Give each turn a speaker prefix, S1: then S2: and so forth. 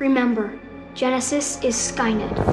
S1: Remember, Genesis is Skynet.